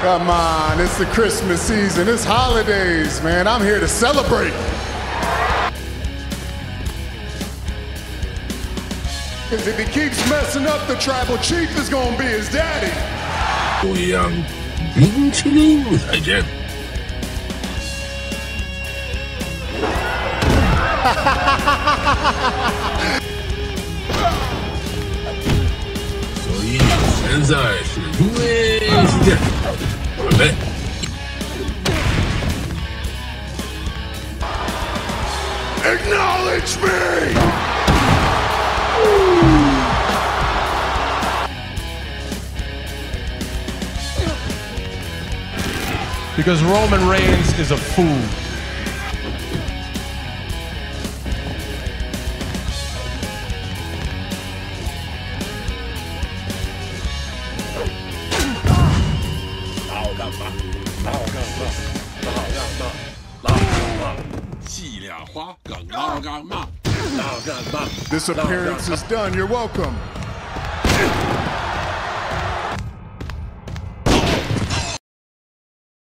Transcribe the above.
Come on, it's the Christmas season, it's holidays, man. I'm here to celebrate. Because if he keeps messing up, the tribal chief is going to be his daddy. 우양 민치는 사전 저희 센사의 실루의 시대 Acknowledge me! Because Roman Reigns is a fool. This appearance is done. You're welcome.